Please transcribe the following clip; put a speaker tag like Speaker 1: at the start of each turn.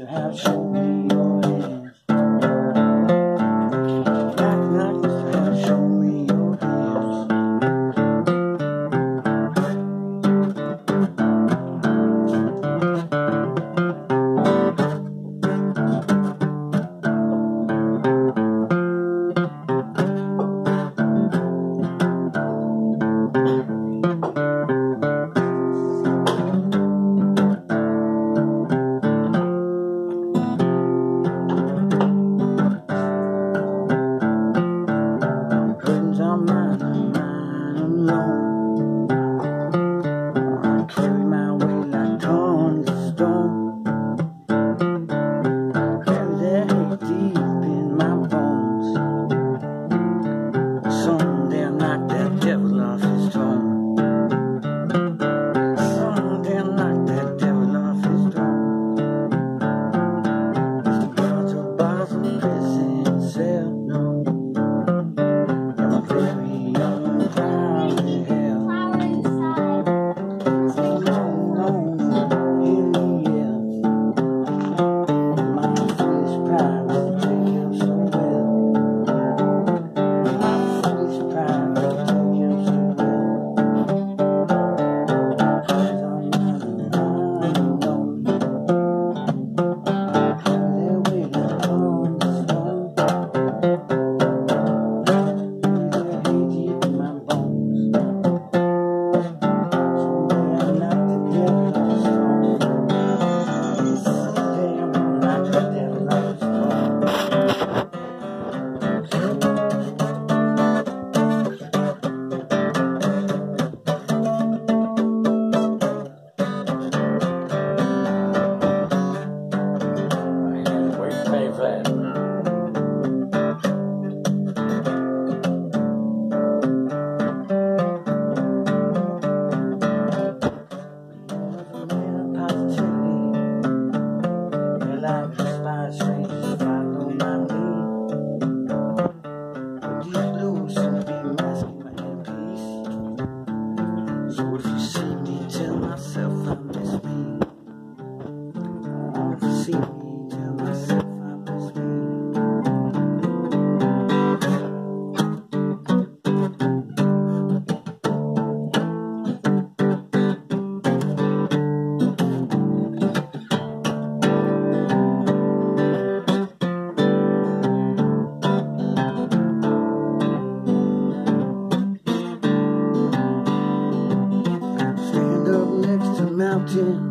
Speaker 1: to have you. So mountain